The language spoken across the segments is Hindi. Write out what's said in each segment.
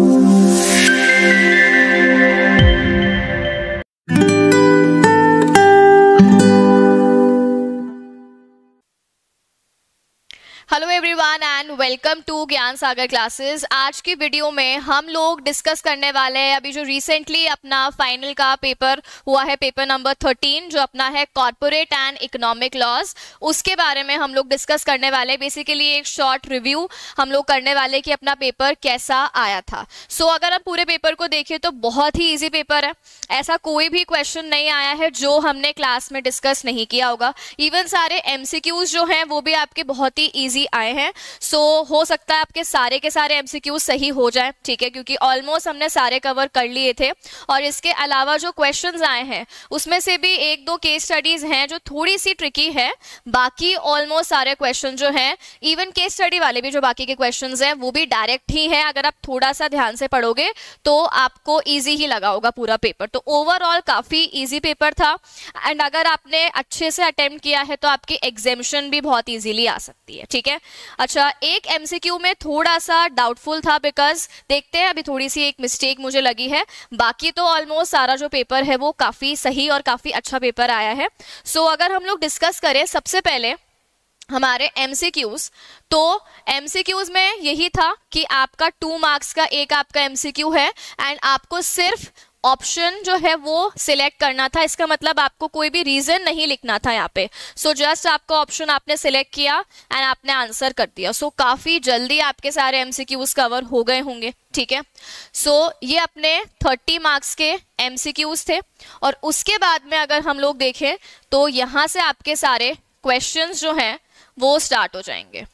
Oh. वेलकम टू ज्ञान सागर क्लासेस आज की वीडियो में हम लोग डिस्कस करने वाले हैं अभी जो रिसेंटली अपना फाइनल का पेपर हुआ है पेपर नंबर थर्टीन जो अपना है कॉरपोरेट एंड इकोनॉमिक लॉज उसके बारे में हम लोग डिस्कस करने वाले हैं। बेसिकली एक शॉर्ट रिव्यू हम लोग करने वाले कि अपना पेपर कैसा आया था। सो so, अगर हम पूरे पेपर को देखें तो बहुत ही ईजी पेपर है। ऐसा कोई भी क्वेश्चन नहीं आया है जो हमने क्लास में डिस्कस नहीं किया होगा। इवन सारे एमसीक्यूज जो हैं वो भी आपके बहुत ही ईजी आए हैं। सो so, हो सकता है आपके सारे के सारे एमसीक्यू सही हो जाए, ठीक है, क्योंकि ऑलमोस्ट हमने सारे कवर कर लिए थे। और इसके अलावा जो क्वेश्चन आए हैं, उसमें से भी एक दो केस स्टडीज़ हैं जो थोड़ी सी ट्रिकी है। बाकी ऑलमोस्ट सारे क्वेश्चन जो हैं इवन केस स्टडी वाले भी जो बाकी के क्वेश्चन हैं, वो भी डायरेक्ट ही है। अगर आप थोड़ा सा ध्यान से पढ़ोगे तो आपको ईजी ही लगा होगा पूरा पेपर तो ओवरऑल काफ़ी ईजी पेपर था। एंड अगर आपने अच्छे से अटेम्प्ट किया है तो आपकी एग्जामेशन भी बहुत ईजीली आ सकती है, ठीक है? अच्छा एक एमसीक्यू में थोड़ा सा डाउटफुल था बिकॉज़ देखते हैं अभी थोड़ी सी एक मिस्टेक मुझे लगी है। बाकी तो ऑलमोस्ट सारा जो पेपर है वो काफ़ी सही और काफ़ी अच्छा पेपर आया है। सो so, अगर हम लोग डिस्कस करें सबसे पहले हमारे एमसीक्यूज तो एमसीक्यूज में यही था कि आपका टू मार्क्स का एक आपका एमसीक्यू है एंड आपको सिर्फ़ ऑप्शन जो है वो सिलेक्ट करना था। इसका मतलब आपको कोई भी रीजन नहीं लिखना था यहाँ पे। सो so जस्ट आपका ऑप्शन आपने सिलेक्ट किया एंड आपने आंसर कर दिया। सो so, काफ़ी जल्दी आपके सारे एमसीक्यूज कवर हो गए होंगे, ठीक है? सो ये अपने 30 मार्क्स के एमसीक्यूज थे। और उसके बाद में अगर हम लोग देखें तो यहाँ से आपके सारे क्वेश्चन जो हैं, वो स्टार्ट हो जाएँगे।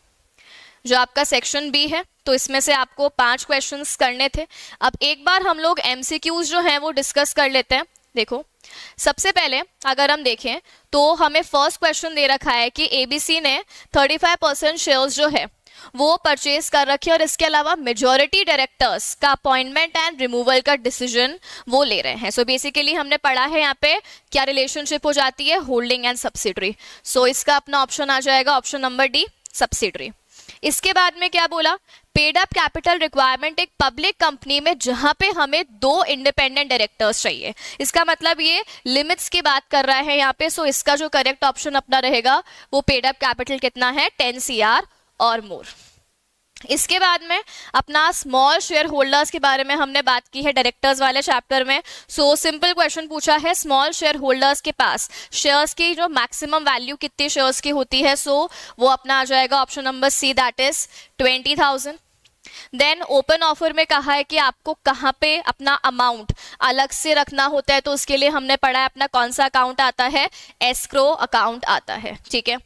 जो आपका सेक्शन बी है तो इसमें से आपको पाँच क्वेश्चंस करने थे। अब एक बार हम लोग एमसीक्यूज जो हैं वो डिस्कस कर लेते हैं। देखो, सबसे पहले अगर हम देखें तो हमें फ़र्स्ट क्वेश्चन दे रखा है कि एबीसी ने 35 परसेंट शेयर्स जो है, वो परचेज कर रखे और इसके अलावा मेजोरिटी डायरेक्टर्स का अपॉइंटमेंट एंड रिमूवल का डिसीज़न वो ले रहे हैं। सो so बेसिकली हमने पढ़ा है यहाँ पे क्या रिलेशनशिप हो जाती है होल्डिंग एंड सब्सिडरी सो इसका अपना ऑप्शन आ जाएगा ऑप्शन नंबर डी सब्सिडरी इसके बाद में क्या बोला? पेड अप कैपिटल रिक्वायरमेंट एक पब्लिक कंपनी में जहाँ पे हमें दो इंडिपेंडेंट डायरेक्टर्स चाहिए। इसका मतलब ये लिमिट्स की बात कर रहा है यहाँ पे सो इसका जो करेक्ट ऑप्शन अपना रहेगा, वो पेड अप कैपिटल कितना है? टेन सी और मोर इसके बाद में अपना स्मॉल शेयर होल्डर्स के बारे में हमने बात की है डायरेक्टर्स वाले चैप्टर में। सो सिंपल क्वेश्चन पूछा है स्मॉल शेयर होल्डर्स के पास। शेयर्स की जो मैक्सिमम वैल्यू कितनी शेयर्स की होती है? सो so, वो अपना आ जाएगा option number C that is twenty thousand then open offer में कहा है कि आपको कहाँ पे अपना अमाउंट अलग से रखना होता है तो उसके लिए हमने पढ़ा है अपना कौन सा अकाउंट आता है? एस्क्रो अकाउंट आता है। ठीक है?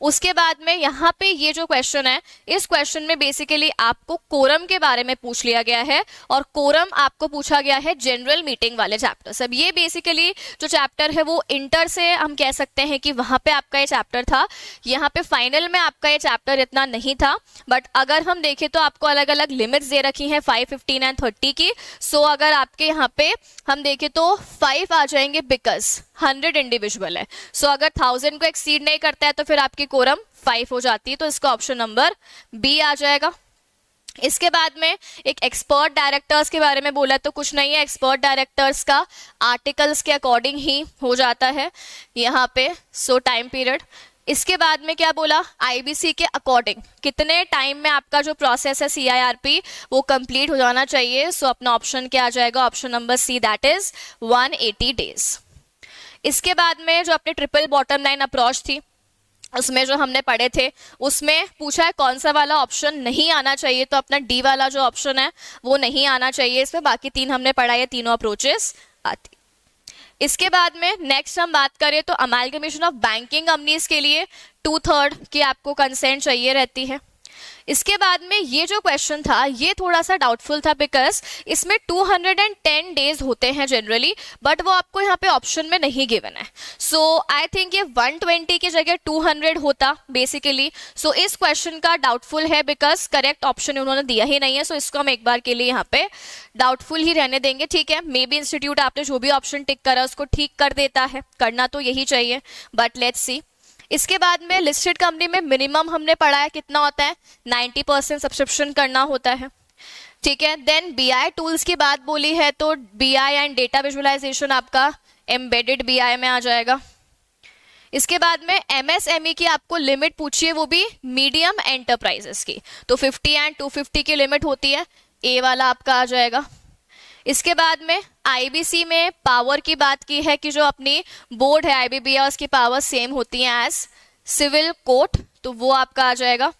उसके बाद में यहाँ पे ये जो क्वेश्चन है इस क्वेश्चन में बेसिकली आपको कोरम के बारे में पूछ लिया गया है और कोरम आपको पूछा गया है जनरल मीटिंग वाले चैप्टर सब ये बेसिकली जो चैप्टर है वो इंटर से हम कह सकते हैं कि वहाँ पे आपका ये चैप्टर था. यहाँ पे फाइनल में आपका ये चैप्टर इतना नहीं था बट अगर हम देखें तो आपको अलग अलग लिमिट्स दे रखी हैं फाइव फिफ्टीन एंड थर्टी की. सो अगर आपके यहाँ पे हम देखें तो फाइव आ जाएँगे बिकॉज़ हंड्रेड इंडिविजुअल है. सो so, अगर थाउज़ेंड को एक्सीड नहीं करता है तो फिर आपकी कोरम फाइव हो जाती है तो इसका ऑप्शन नंबर बी आ जाएगा। इसके बाद में एक एक्सपर्ट डायरेक्टर्स के बारे में बोला तो कुछ नहीं है एक्सपर्ट डायरेक्टर्स का आर्टिकल्स के अकॉर्डिंग ही हो जाता है यहाँ पे सो टाइम पीरियड इसके बाद में क्या बोला आईबीसी के अकॉर्डिंग कितने टाइम में आपका जो प्रोसेस है सीआईआरपी वो कंप्लीट हो जाना चाहिए? सो so, अपना ऑप्शन क्या आ जाएगा? Option number C that is 180 days इसके बाद में जो अपने ट्रिपल बॉटम लाइन अप्रोच थी उसमें जो हमने पढ़े थे, उसमें पूछा है कौन सा वाला ऑप्शन नहीं आना चाहिए तो अपना डी वाला जो ऑप्शन है, वो नहीं आना चाहिए। इसमें बाकी तीन हमने पढ़ा है, तीनों अप्रोचेस आती। इसके बाद में नेक्स्ट हम बात करें तो अमेलगमेशन ऑफ़ बैंकिंग कंपनीज़ के लिए टू थर्ड की आपको कंसेंट चाहिए रहती है। इसके बाद में ये जो क्वेश्चन था ये थोड़ा सा डाउटफुल था बिकॉज़ इसमें 210 डेज़ होते हैं जनरली बट वो आपको यहाँ पे ऑप्शन में नहीं गिवन है। सो आई थिंक ये 120 की जगह 200 होता बेसिकली सो so, इस क्वेश्चन का डाउटफुल है बिकॉज़ करेक्ट ऑप्शन उन्होंने दिया ही नहीं है सो so, इसको हम एक बार के लिए यहाँ पे डाउटफुल ही रहने देंगे ठीक है? मे बी इंस्टीट्यूट आपने जो भी ऑप्शन टिक करा उसको ठीक कर देता है। करना तो यही चाहिए बट लेट्स सी इसके बाद में लिस्टेड कंपनी में मिनिमम हमने पढ़ा है कितना होता है? 90 परसेंट सब्सक्रिप्शन करना होता है। ठीक है? देन बी आई टूल्स की बात बोली है तो B I and data visualization आपका एम्बेडेड बी आई में आ जाएगा। इसके बाद में एमएसएमई की आपको लिमिट पूछिए वो भी मीडियम एंटरप्राइजेस की। तो 50 एंड 250 की लिमिट होती है। ए वाला आपका आ जाएगा। इसके बाद में आईबीसी में पावर की बात की है कि जो अपनी बोर्ड है आईबीबी उसकी पावर सेम होती है एज सिविल कोर्ट तो वो आपका आ जाएगा।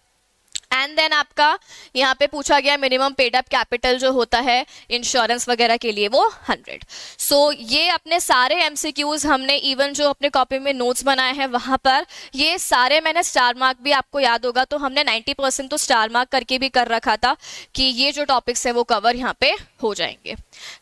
एंड देन आपका यहाँ पे पूछा गया मिनिमम पेड अप कैपिटल जो होता है इंश्योरेंस वगैरह के लिए वो हंड्रेड सो so, ये अपने सारे एमसीक्यूज हमने इवन जो अपने कॉपी में नोट्स बनाए हैं वहाँ पर ये सारे मैंने स्टार मार्क भी आपको याद होगा तो हमने 90 परसेंट तो स्टार मार्क करके भी कर रखा था कि ये जो टॉपिक्स हैं वो कवर यहाँ पे हो जाएँगे.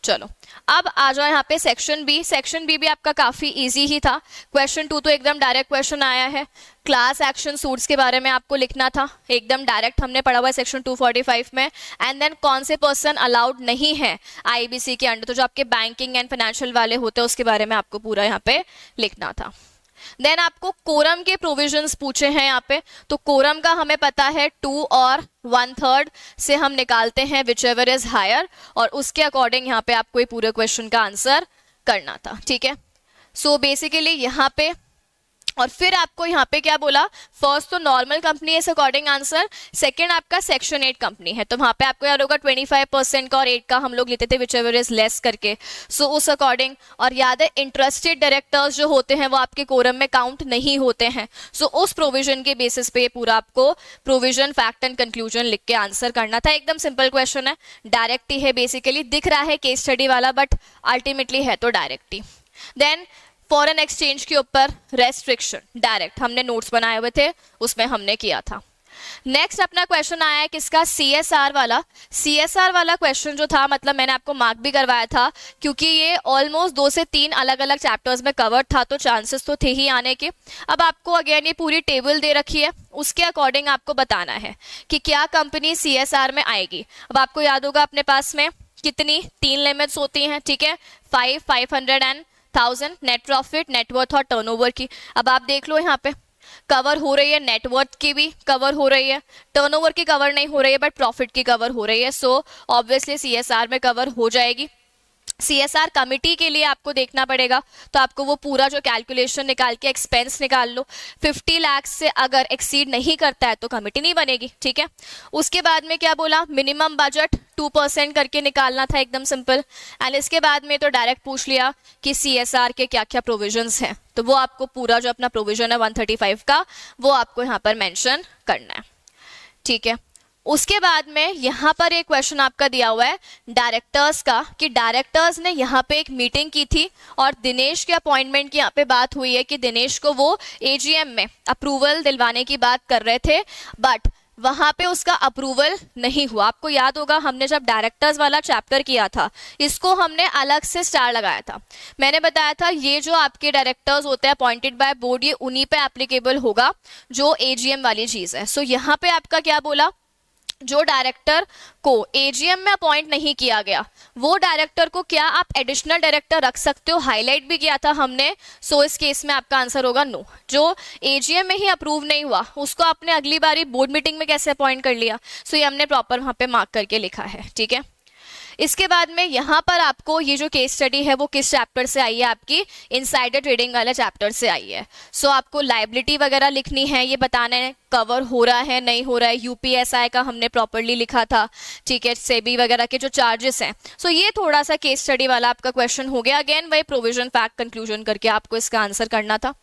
चलो. अब आ जाओ यहाँ पे सेक्शन बी सेक्शन बी भी आपका काफ़ी इजी ही था. क्वेश्चन टू तो एकदम डायरेक्ट क्वेश्चन आया है. क्लास एक्शन सूट्स के बारे में आपको लिखना था. एकदम डायरेक्ट हमने पढ़ा हुआ है सेक्शन 245 में. एंड देन कौन से पर्सन अलाउड नहीं है? आईबीसी के अंडर तो जो आपके बैंकिंग एंड फाइनेंशियल वाले होते हैं, उसके बारे में आपको पूरा यहाँ पे लिखना था. देन आपको कोरम के प्रोविजंस पूछे हैं यहाँ पे। तो कोरम का हमें पता है टू और वन थर्ड से हम निकालते हैं विच एवर इज़ हायर और उसके अकॉर्डिंग यहाँ पे आपको पूरे क्वेश्चन का आंसर करना था। ठीक है? सो बेसिकली यहाँ पे और फिर आपको यहाँ पे क्या बोला? फ़र्स्ट तो नॉर्मल कंपनी है अकॉर्डिंग आंसर सेकंड आपका सेक्शन एट कंपनी है। तो वहाँ पे आपको याद होगा ट्वेंटी फाइव परसेंट का और एट का हम लोग लेते थे विच एवर इज़ लेस करके। सो so, उस अकॉर्डिंग और याद है इंटरेस्टेड डायरेक्टर्स जो होते हैं वो आपके कोरम में काउंट नहीं होते हैं। सो so, उस प्रोविज़न के बेसिस पे पूरा आपको प्रोविज़न फैक्ट एंड कंक्लूजन लिख के आंसर करना था। एकदम सिंपल क्वेश्चन है। डायरेक्ट ही है बेसिकली दिख रहा है केस स्टडी वाला बट अल्टीमेटली है तो डायरेक्ट ही देन फॉरेन एक्सचेंज के ऊपर रेस्ट्रिक्शन डायरेक्ट हमने नोट्स बनाए हुए थे, उसमें हमने किया था। नेक्स्ट अपना क्वेश्चन आया है किसका? सी एस आर वाला। सी एस आर वाला क्वेश्चन जो था मतलब मैंने आपको मार्क भी करवाया था, क्योंकि ये ऑलमोस्ट दो से तीन अलग अलग चैप्टर्स में कवर था तो चांसेस तो थे ही आने के। अब आपको अगेन ये पूरी टेबल दे रखी है, उसके अकॉर्डिंग आपको बताना है कि क्या कंपनी सी एस आर में आएगी। अब आपको याद होगा अपने पास में कितनी? तीन लिमिट्स होती हैं, ठीक है? Five five hundred and thousand net profit net worth और टर्नओवर की। अब आप देख लो यहाँ पे कवर हो रही है नेटवर्थ की भी कवर हो रही है। टर्नओवर की कवर नहीं हो रही है बट प्रॉफिट की कवर हो रही है। सो ऑब्वियसली सीएसआर में कवर हो जाएगी। सीएसआर कमिटी के लिए आपको देखना पड़ेगा। तो आपको वो पूरा जो कैलकुलेशन निकाल के एक्सपेंस निकाल लो। 50 लाख से अगर एक्सीड नहीं करता है तो कमिटी नहीं बनेगी, ठीक है? उसके बाद में क्या बोला? मिनिमम बजट टू परसेंट करके निकालना था, एकदम सिंपल एंड इसके बाद में तो डायरेक्ट पूछ लिया कि सीएसआर के क्या क्या प्रोविजंस हैं। तो वो आपको पूरा जो अपना प्रोविज़न है 135 का, वो आपको यहाँ पर मेंशन करना है। ठीक है? उसके बाद में यहाँ पर एक क्वेश्चन आपका दिया हुआ है डायरेक्टर्स का कि डायरेक्टर्स ने यहाँ पे एक मीटिंग की थी और दिनेश के अपॉइंटमेंट की यहाँ पे बात हुई है कि दिनेश को वो एजीएम में अप्रूवल दिलवाने की बात कर रहे थे बट वहाँ पे उसका अप्रूवल नहीं हुआ। आपको याद होगा हमने जब डायरेक्टर्स वाला चैप्टर किया था इसको हमने अलग से स्टार लगाया था। मैंने बताया था ये जो आपके डायरेक्टर्स होते हैं अपॉइंटेड बाय बोर्ड ये उन्हीं पे एप्लीकेबल होगा जो एजीएम वाली चीज़ है। सो so, यहाँ पे आपका क्या बोला? जो डायरेक्टर को एजीएम में अपॉइंट नहीं किया गया, वो डायरेक्टर को क्या आप एडिशनल डायरेक्टर रख सकते हो? हाईलाइट भी किया था हमने सो इस केस में आपका आंसर होगा नो जो एजीएम में ही अप्रूव नहीं हुआ, उसको आपने अगली बारी बोर्ड मीटिंग में कैसे अपॉइंट कर लिया? सो ये हमने प्रॉपर वहाँ पे मार्क करके लिखा है, ठीक है? इसके बाद में यहाँ पर आपको ये जो केस स्टडी है वो किस चैप्टर से आई है आपकी? इनसाइडर ट्रेडिंग वाले चैप्टर से आई है। सो so, आपको लाइबिलिटी वगैरह लिखनी है ये बताना है कवर हो रहा है नहीं हो रहा है यूपीएसआई का हमने प्रॉपरली लिखा था ठीक है सेबी वगैरह के जो चार्जेस हैं। सो so, ये थोड़ा सा केस स्टडी वाला आपका क्वेश्चन हो गया। अगेन वही प्रोविज़न फैक्ट कंक्लूजन करके आपको इसका आंसर करना था।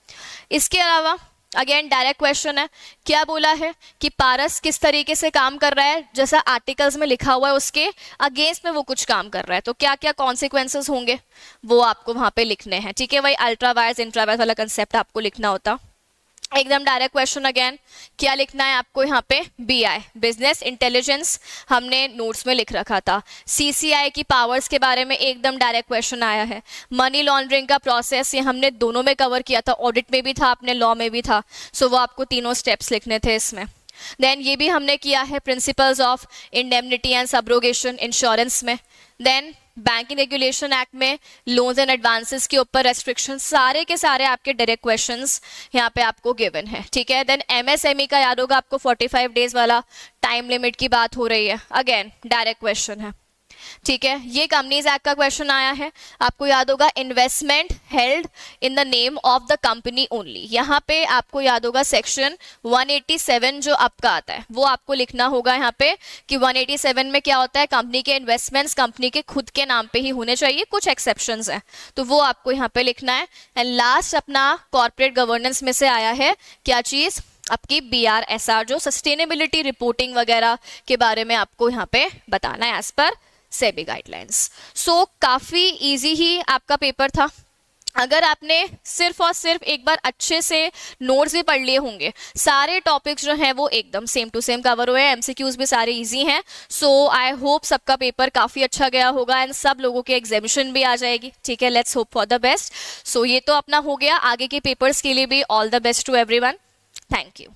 इसके अलावा अगेन डायरेक्ट क्वेश्चन है, क्या बोला है कि पारस किस तरीके से काम कर रहा है? जैसा आर्टिकल्स में लिखा हुआ है उसके अगेंस्ट में वो कुछ काम कर रहा है। तो क्या क्या कॉन्सिक्वेंसेज होंगे? वो आपको वहाँ पे लिखने हैं। ठीक है वही अल्ट्रा वायर्स इंट्रावायर्स वाला कंसेप्ट आपको लिखना होता। एकदम डायरेक्ट क्वेश्चन अगेन क्या लिखना है आपको यहाँ पे? बी आई बिज़नेस इंटेलिजेंस हमने नोट्स में लिख रखा था। सीसीआई की पावर्स के बारे में एकदम डायरेक्ट क्वेश्चन आया है। मनी लॉन्ड्रिंग का प्रोसेस ये हमने दोनों में कवर किया था। ऑडिट में भी था, अपने लॉ में भी था। सो so, वो आपको तीनों स्टेप्स लिखने थे इसमें। देन ये भी हमने किया है principles of indemnity and subrogation insurance में। देन बैंकिंग रेगुलेशन एक्ट में लोन्स एंड एडवांसेस के ऊपर रेस्ट्रिक्शन सारे के सारे आपके डायरेक्ट क्वेश्चन यहाँ पे आपको गिवन है। ठीक है? देन एमएसएमई का याद होगा आपको 45 डेज़ वाला टाइम लिमिट की बात हो रही है। अगेन डायरेक्ट क्वेश्चन है। ठीक है, ये कंपनीज़ एक्ट का क्वेश्चन आया है। आपको याद होगा investment held in the name of the company only यहाँ पे आपको याद होगा सेक्शन 187 जो आपका आता है, वो आपको लिखना होगा यहाँ पे कि 187 में क्या होता है कंपनी के इन्वेस्टमेंट्स कंपनी के खुद के नाम पे ही होने चाहिए, कुछ एक्सेप्शन है। तो वो आपको यहाँ पे लिखना है। एंड लास्ट अपना कॉर्पोरेट गवर्नेंस में से आया है, क्या चीज़? आपकी बी आर एस आर जो सस्टेनेबिलिटी रिपोर्टिंग वगैरह के बारे में आपको यहाँ पे बताना है as per SEBI guidelines so काफ़ी इजी ही आपका पेपर था। अगर आपने सिर्फ़ और सिर्फ़ एक बार अच्छे से नोट्स भी पढ़ लिए होंगे, सारे टॉपिक्स जो हैं वो एकदम सेम टू सेम कवर हुए हैं। एमसीक्यूज भी सारे इजी हैं। सो आई होप सबका पेपर काफ़ी अच्छा गया होगा एंड सब लोगों के एग्जामिशन भी आ जाएगी। ठीक है let's hope for the best so ये तो अपना हो गया। आगे के पेपर्स के लिए भी all the best to every thank you